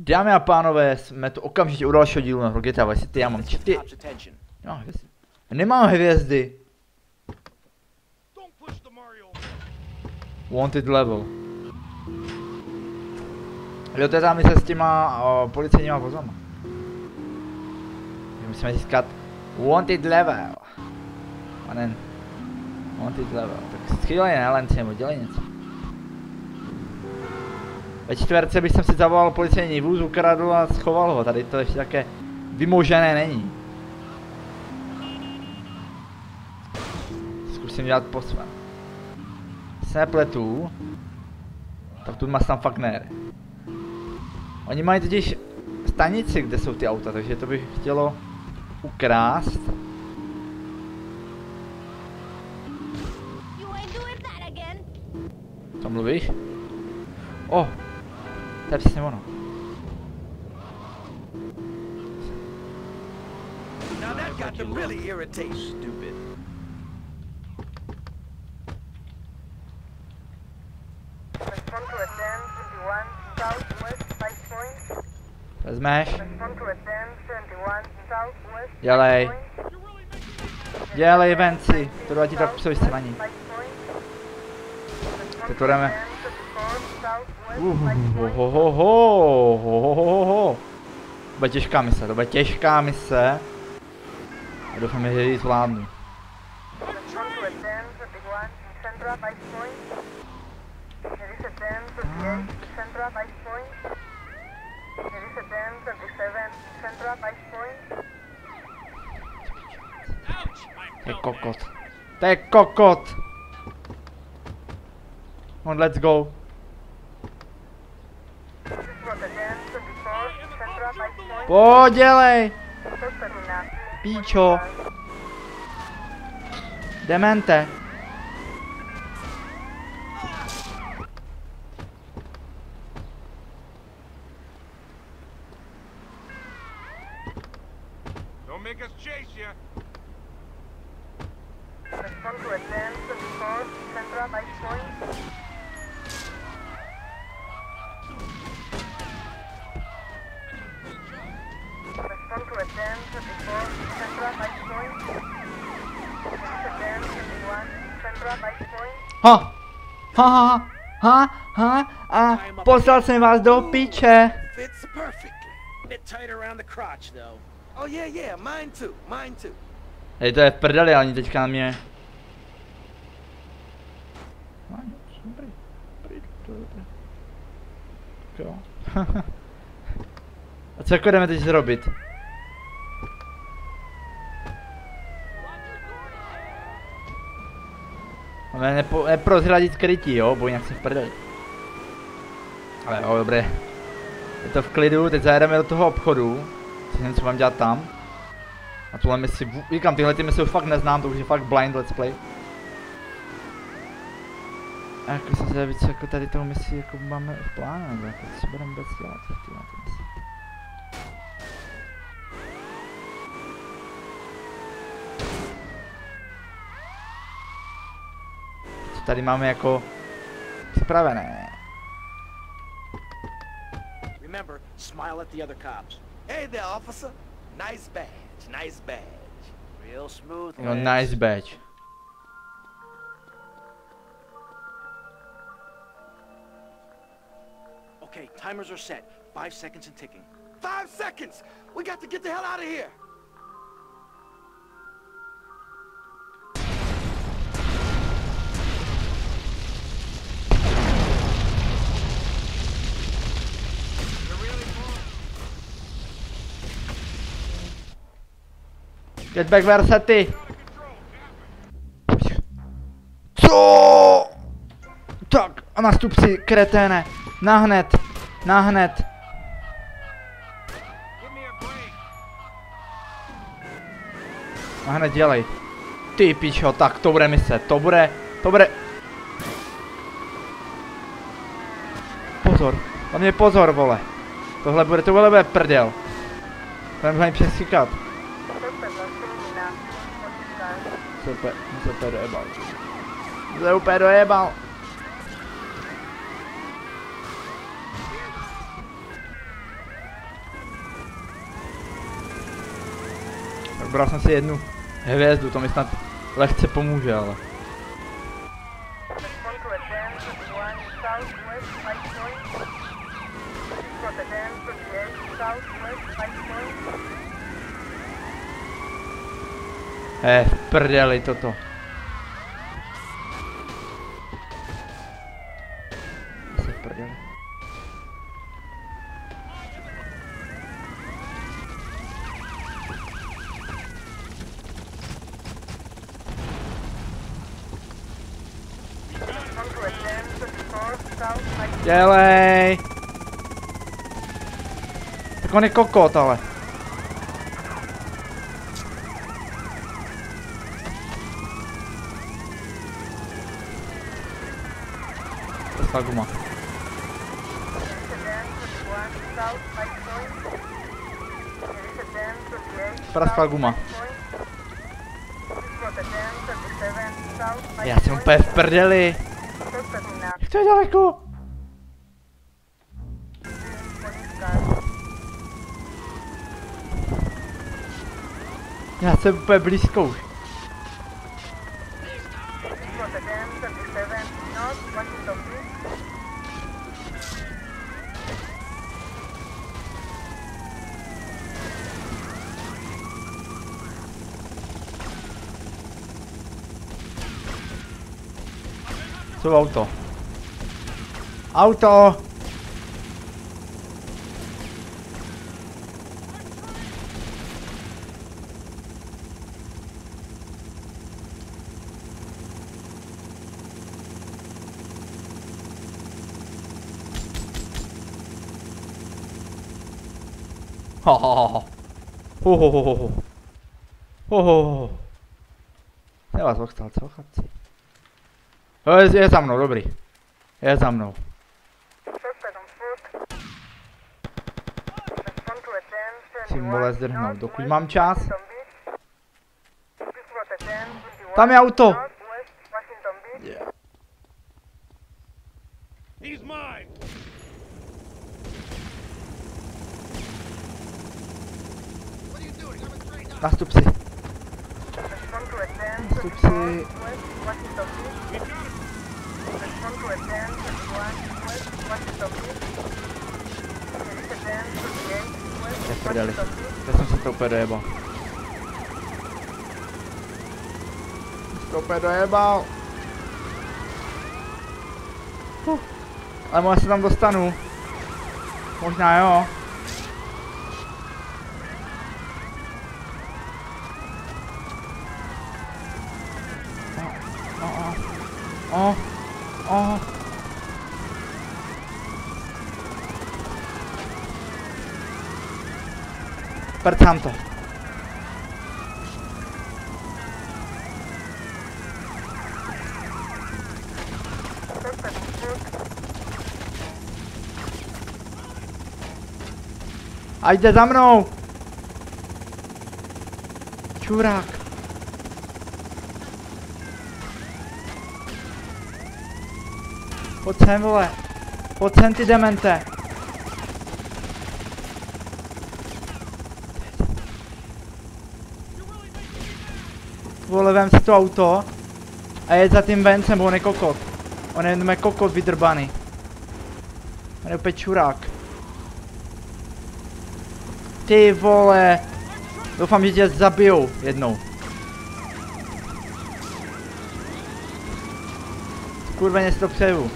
Dámy a pánové, jsme tu okamžitě u dalšího dílu na GTA Vice City, já mám čty... No, hvězdy. Nemám hvězdy. Wanted level. Jo, to je ta mise s těma o, policejníma vozama. Musíme získat Wanted level. Onen. Wanted level. Tak skvělý, ne, Lenci, nebo dělej něco. Ve čtverce bych si zavolal policejní vůz, ukradl a schoval ho. Tady to ještě také vymožené není. Zkusím dělat po svém. Se nepletu, tak tu má tam fakt ne. Oni mají totiž stanici, kde jsou ty auta, takže to bych chtělo ukrást. Co mluvíš? Oh, to je přesně ono. Now that got them really irritated. Stupid. Vezmeš. Dělej. Dělej, Venci. dva ti tak psovi se na ní. To jdeme. 10, 34, southwest, Uhohohohohohohoho. To bude těžká mise, to bude těžká mise. A doufám, že ji zvládnu. Respond to a 10, 31, Centra, 5 points. There is a 10, 38, Centra, 5 points. There is a 10, 37, Centra, 5 points. To je kokot. To je kokot. On, let's go. Podělej. Píčo. Demente. To a 10, 24, Centra, 5 points. There is a 10, 21, Centra, 5 points. Ha. Ha ha ha ha a poslal jsem vás do piče. Fits perfectly. Bit tight around the crotch, though. Oh yeah, yeah, mine too, mine too. Hej, to je v prdeli, ale oni teďka na mě. Jo. A co jako jdeme teď zrobit? Máme nepo, neprozradit krytí, jo, bo jinak se v prdeli. Ale jo, dobré. Je to v klidu, teď zajedeme do toho obchodu. Si nevím, co mám dělat tam. A tuhle misi, říkám, tyhle ty už fakt neznám, to už je fakt blind let's play. A jako se zjevit, co jako tady toho misi jako máme v plánu, jako co budeme vůbec dělat v téhle misi. Tady máme jako připravené? Remember, smile at the other cops. Hey there, officer. Nice badge, nice badge. Real smooth. Jo, nice badge. Okay, timers are set. Five seconds and ticking. Five seconds. We got to get the hell out of here. Get back Versaty! Co? Tak, a nastup si, kreténe. Nahned, nahned. A. Nahned dělej. Ty pičo, tak to bude mise, to bude, to bude... Pozor, mě pozor, vole. Tohle bude, tohle bude prdel. Budeme ho přeskykat. se úplně, se úplně dojebal. Se úplně dojebal. Tak bral jsem si jednu hvězdu, to mi snad lehce pomůže, ale. Southwest, southwest, southwest, southwest, southwest. Eh, v prdeli toto. Se v prdeli. Respond to a 1024 south 5 point. Dělej! Tak on je kokot, ale. The 1037 south 5 Já jsem úplně v prdeli. Jak to je daleko? Já jsem úplně blízko už. Co auto? Auto! Ha ha ha ha. Ho ho ho ho ho. Ho ho ho ho. Já vás ochtal, co chlapci? Jo, je, je za mnou, dobrý. Je za mnou. 1021 Symbole zdrhnout, dokud mám čas. Washington Beach. This is for the 1021 Tam je auto. Nastup si. To a 1021 Nastup si. West Washington Beach. Respond to a 1021 West Washington Beach. This is a 1038 West Je v prdeli. Washington Beach. Já jsem se to úplně dojebal. To dojebal. Ale možná se tam dostanu. Možná jo. O, o, o, o. On foot. A jde za mnou! Čurák. Pojď sem, vole. Pojď sem, ty demente. Vole, vem si to auto a je za tím vencem, on je kokot. On je jenom kokot vydrbaný. On je úplně čurák. Ty vole. Doufám, že tě zabijou jednou. Kurveně si to přeju.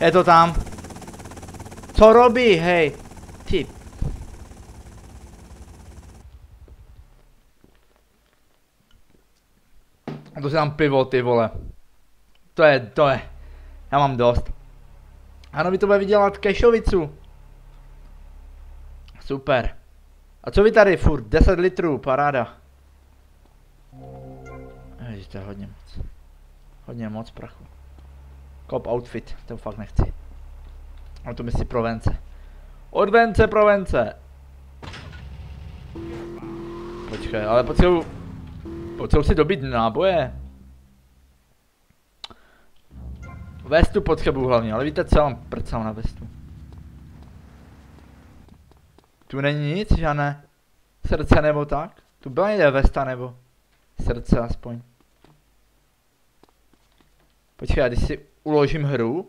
Je to tam. Co robí, hej? Ty. A to si dám pivo, ty vole. To je, to je. Já mám dost. Ano, vy to bude vydělat kešovicu. Super. A co vy tady furt? 10 litrů, paráda. Ježiš, to je hodně moc. Hodně moc prachu. Kop outfit, to fakt nechci. A to myslí pro vence. Od vence pro vence. Počkej, ale potřebuji... Potřebuji si dobít náboje. Vestu potřebuju hlavně, ale víte co, já mám prcám na vestu. Tu není nic, žádné srdce nebo tak? Tu byla někde vesta nebo srdce aspoň. Počkej, a když si uložím hru,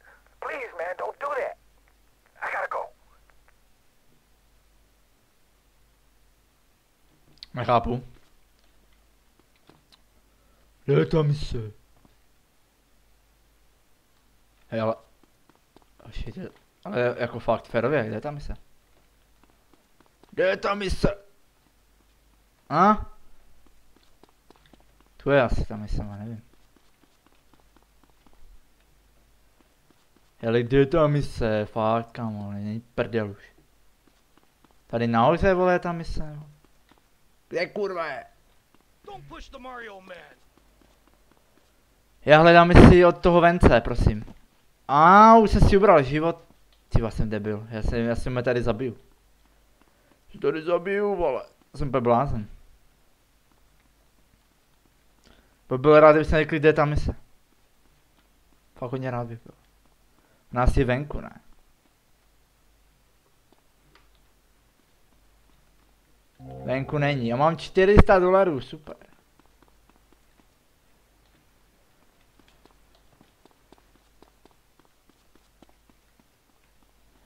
Please, man, don't do that. I gotta go. Nechápu. Kde je ta mise? Hej, ale... Oh, shit, je- ale jako fakt férově, kde je ta mise? Kde je ta mise? A? Tu je asi ta mise, ale Hele, kde je ta mise? Fakt, kamo, není prdel už. Tady nahoře, vole, je ta mise? Kde kurva je? Don't push the Mario man. Já hledám si od toho vence, prosím. A už jsem si ubral život. Ty jsem debil, já jsem, já jsem mě tady zabiju. Tady zabiju, vole. Jsem úplně blázen. Byl byl rád, kdybyste řekli, kde je ta mise. Fakt hodně rád bych byl. Nás je venku, ne? Venku není. Já mám 400 dolarů, super.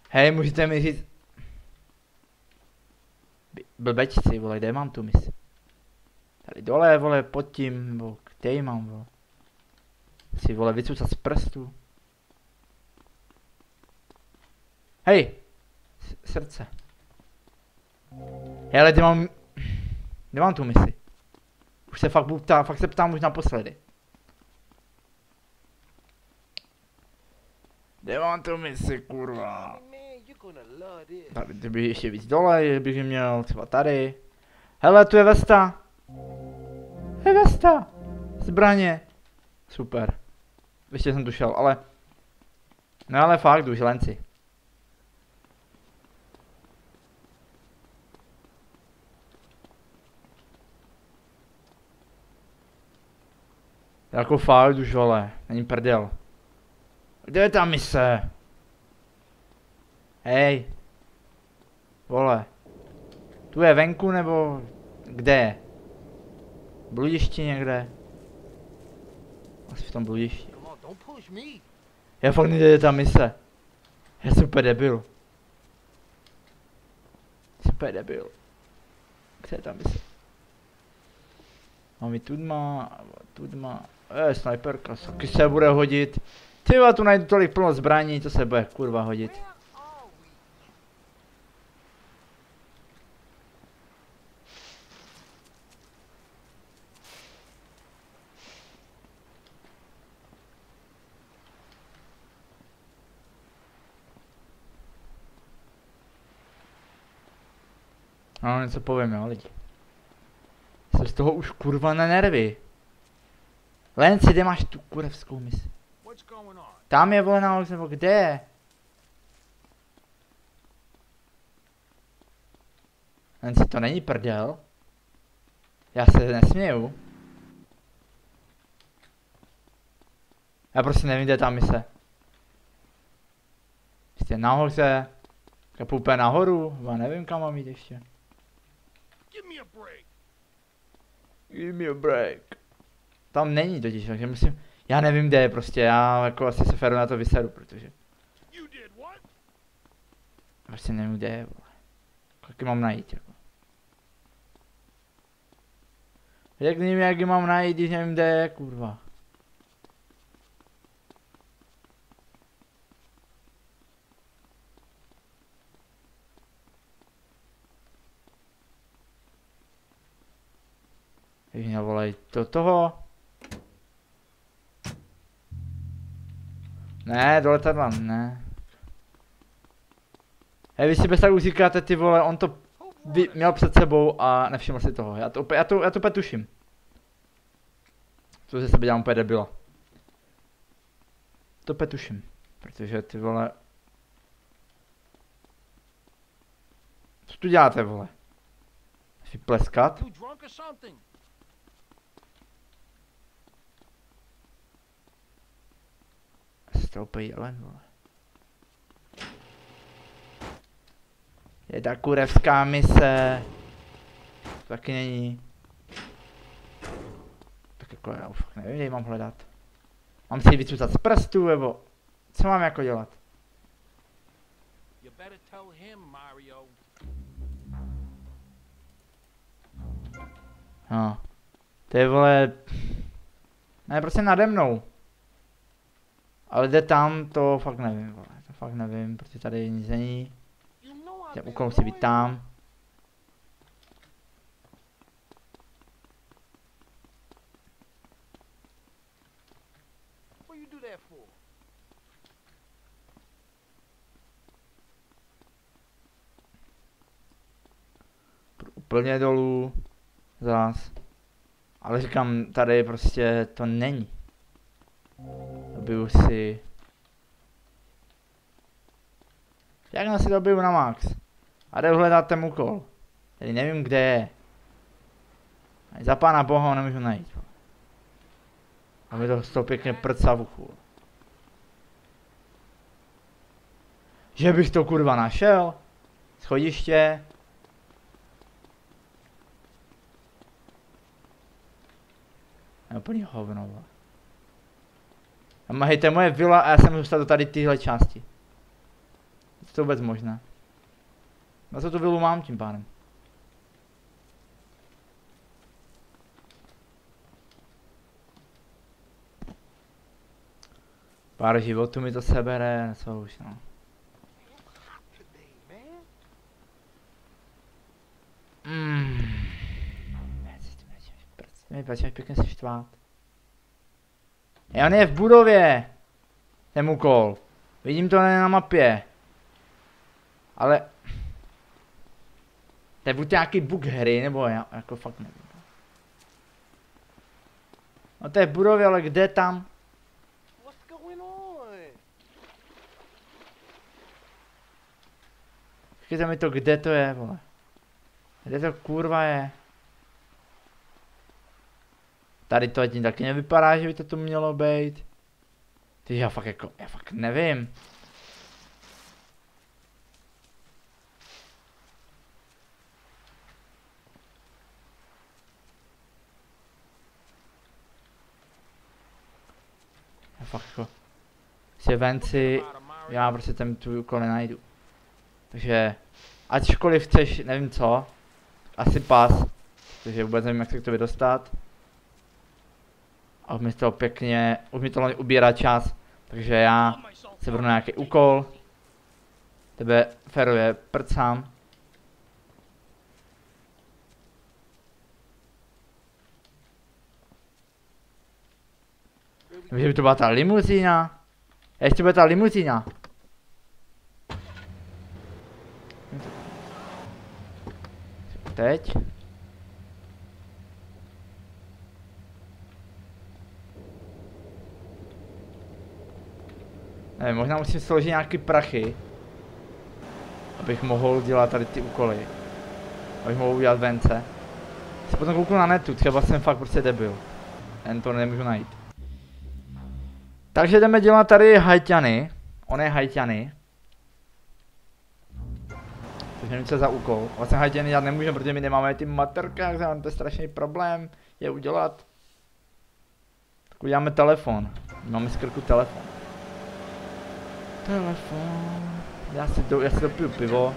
Hej, můžete mi říct... Blbečci, vole, kde mám tu misi? Tady dole, vole, pod tím, nebo kde mám, vole? Si, vole, vycucat z prstu. Hej! Srdce. Hej, ale kde mám... Kde mám tu misi? Už se fakt ptát, fakt se ptám už naposledy. Kde mám tu misi, kurva? Tady, kdyby ještě víc dole, bych měl třeba tady. Hele, tu je Vesta. Je Vesta. Zbraně. Super. Ještě jsem tu šel, ale... No ale fakt, už lenci. Jako fakt už vole, není prdel. Kde je ta mise? Hej. Vole. Tu je venku nebo kde je? Bludišti někde? Asi v tom bludišti. Já fakt je ta mise. Já jsem úplně debil. Jsem úplně debil. Kde je ta mise? Mám i tudma, tudma. Eh, sniperka, taky se bude hodit. Ty tu najdu tolik plno zbraní, to se bude kurva hodit. No, něco povím, jo, lidi. Jsem z toho už kurva na nervy. Lenci, kde máš tu kurevskou misi? Tam je vole nahoře, nebo kde je? Lenci, to není prdel. Já se nesměju. Já prostě nevím, kde je ta mise. Prostě nahoře. Kapu úplně nahoru, já nevím kam mám jít ještě. Give me a break. Give me a break. Tam není totiž, takže musím, já nevím kde je prostě, já jako asi se feru na to vyseru, protože prostě nevím kde je, vole. Jak mám najít, jako. Řekni mi, jak ji mám najít, když nevím kde je, kurva. Mě volej do toho. Ne, do letadla, ne. Hej, vy si bez tak říkáte ty vole, on to vy, měl před sebou a nevšiml si toho. Já to, úplně- já to, já to úplně tuším. To ze sebe dělám úplně debila. To úplně tuším. Protože ty vole... Co tu děláte, vole? Jsi pleskat? Jste úplně jelen, vole. Je ta kurevská mise. To taky není. Tak jako já už fakt nevím, kde mám hledat. Mám si ji vycucat z prstů, nebo co mám jako dělat? No. To je vole... Ne, prostě nade mnou. Ale jde tam, to fakt nevím, vole. To fakt nevím, protože tady nic není. Ten úkol musí být tam. Úplně dolů. Zás. Ale říkám, tady prostě to není. Dobiju si... Jak si dobiju na max? A jde hledat ten úkol. Tedy nevím, kde je. Ani za pána boha ho nemůžu najít. A mi to z toho pěkně prca v uchu. Že bych to kurva našel? Schodiště? Je úplný hovno. A hej, to je moje vila a já jsem zůstal do tady tyhle části. Je to vůbec možné? Na co tu vilu mám tím pádem? Pár životů mi to sebere, co už no. Mm. Ty mi začínáš pěkně se štvát. Je, on je v budově. Ten úkol. Vidím to na mapě. Ale... To je buď nějaký bug hry, nebo já jako fakt nevím. No to je v budově, ale kde tam? Říkejte mi to, kde to je, vole. Kde to kurva je? Tady to tím taky nevypadá, že by to tu mělo být. Ty já fakt jako, já fakt nevím. Já fakt jako, si venci, já prostě ten tvůj úkol nenajdu. Takže, ačkoliv chceš, nevím co, asi pas, protože vůbec nevím, jak se k tobě dostat. A už mi toho pěkně, už mi to hlavně ubírá čas, takže já se budu na nějaký úkol. Tebe feruje prcám. Že by to byla ta limuzína. Ještě bude ta limuzína. Teď. Nevím, možná musím složit nějaký prachy. Abych mohl dělat tady ty úkoly. Abych mohl udělat vence. Se potom kouknu na netu, třeba jsem fakt prostě debil. Jen to nemůžu najít. Takže jdeme dělat tady hajťany. On je hajťany. Což nevím, co za úkol. Vlastně hajťany dělat nemůžeme, protože my nemáme ty materka, takže to je strašný problém je udělat. Tak uděláme telefon. Máme z krku telefon. Telefon. Já si, do, já si dopiju pivo.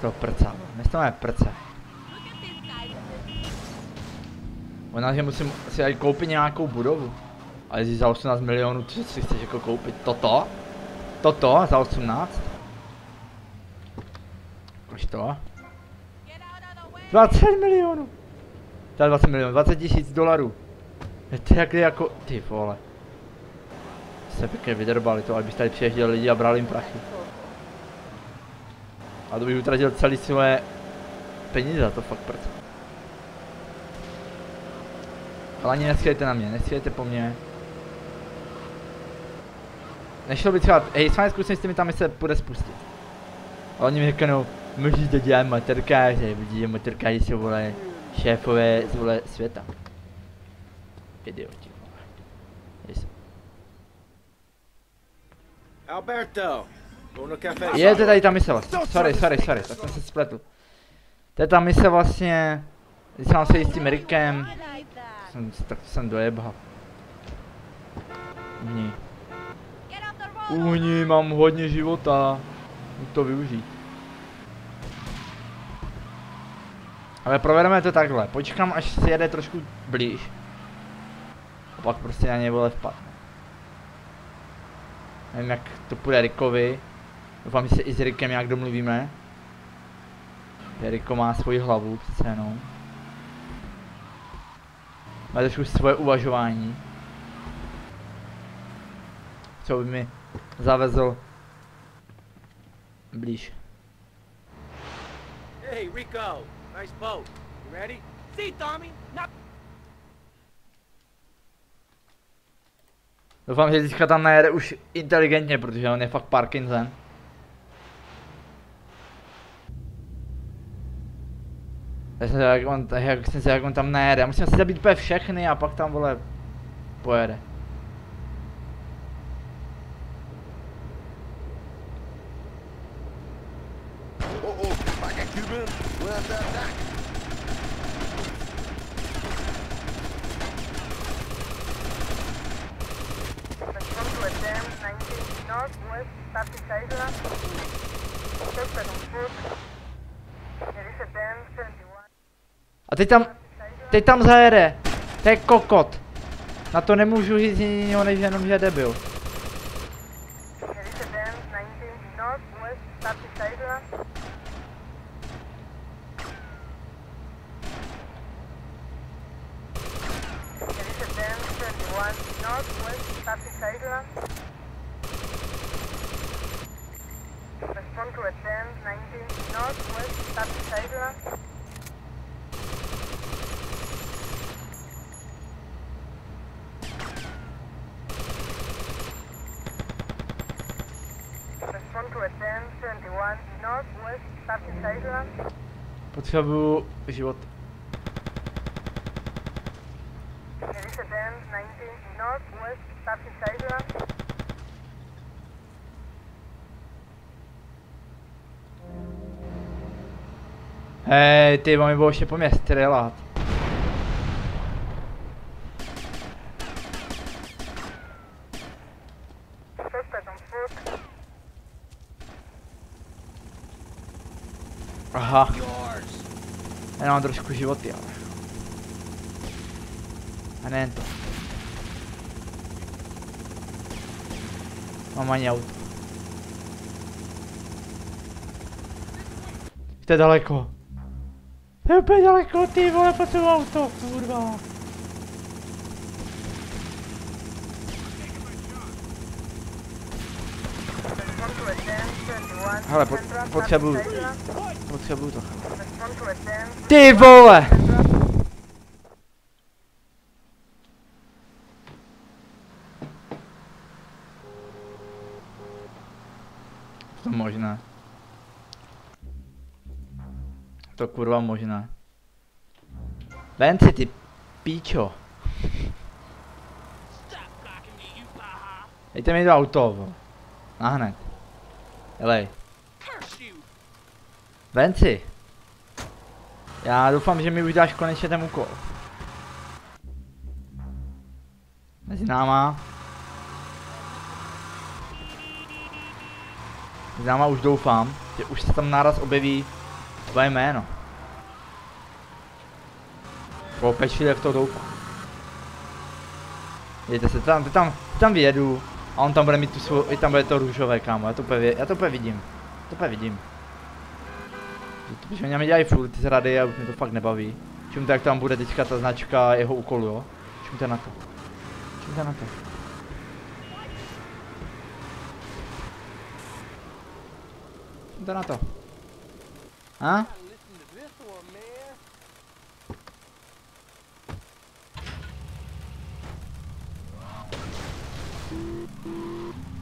To prca. Město máme prce. Ona, že musím si tady koupit nějakou budovu. Ale jestli za 18 milionů, co si chceš jako koupit? Toto? Toto za 18? Už to? 20 milionů. Je 20 milionů, 20 tisíc dolarů. Je to jak jako, ty vole. Se pěkně vydrbali to, aby tady přiježděli lidi a brali jim prachy. A to bych utratil celý svoje peníze za to fakt prd. Ale ani nestřílejte na mě, nestřílejte po mně. Nešlo by třeba, hej, s vámi zkusím, jestli mi tam se půjde spustit. A oni mi řeknou, můžete dělat motorkáře, protože motorkáři jsou vole šéfové z vole světa. Idioti. Alberto, to. Je to tady ta mise vlastně, sorry, sorry, sorry, tak jsem se spletl. To je ta mise vlastně, když jsem se s tím Rickem, jsem, tak jsem dojebal. Uhni. Uhni, mám hodně života, můžu to využít. Ale provedeme to takhle, počkám až si jede trošku blíž. A pak prostě na něj vole vpadne. Nevím jak to půjde Rickovi. Doufám, že se i s Rickem nějak domluvíme. Že Rico má svoji hlavu přece jenom. Má trošku svoje uvažování. Co by mi zavezl blíž. Hey, Rico, nice boat. You ready? See, Tommy, not Doufám, že teďka tam najede už inteligentně, protože on je fakt Parkinson. Já jsem se, jak on, jak jsem se, jak on tam najede. Musím si zabít úplně všechny a pak tam vole pojede. A 1071. A teď tam, teď tam zajede. To je kokot. Na to nemůžu říct jiného, než jenom, že je debil. Potřebuju život. There is a 1019 northwest, Taxi Island. Hej, ty, on mi bylo ještě po mě střelat. Suspect on foot. Aha, yours. Já mám trošku životy, ale. A nejen to. Mám ani auto. To je daleko. To je úplně daleko, ty vole, potřebuji auto, kurva. Respond to a 1021 Hele, po- Central, potřebuju- Taxi Island. Potřebuju to. Ty vole! To možné. To kurva možné. Venci ty píčo. Dejte mi to auto. Nahned. Helej. Venci. Já doufám, že mi už dáš konečně ten úkol. Mezi náma. Mezi náma už doufám, že už se tam náraz objeví tvoje jméno. Po pečlivě v to doufám. Dejte se, tam, tam, tam vyjedu a on tam bude mít tu svou, i tam bude to růžové kámo, já to úplně, já to úplně vidím. To úplně vidím. Protože mi dělají furt ty zrady a už mě to fakt nebaví. Čumte, jak tam bude teďka ta značka jeho úkolu, jo? Čumte na to. Čumte na to. Čumte na to. A?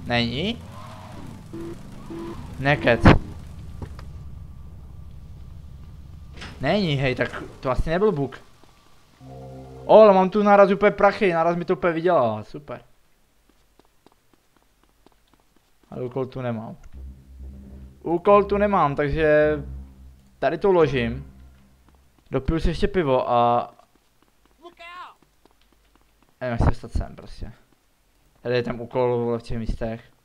Není? Nekec. Není, hej, tak to asi nebyl bug. O, ale mám tu náraz úplně prachy, náraz mi to úplně vydělala, super. Ale úkol tu nemám. Úkol tu nemám, takže tady to uložím. Dopiju si ještě pivo a... Nevím, jak se dostat sem prostě. Tady je ten úkol v těch místech.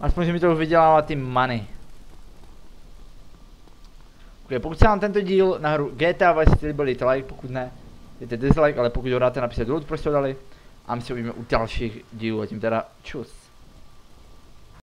Aspoň, že mi to vydělává ty money. Okay, pokud se vám tento díl na hru GTA Vice City líbil, dejte like, pokud ne, dejte dislike, ale pokud ho dáte, napište důvod, proč to dali. A my se uvidíme u dalších dílů a tím teda čus.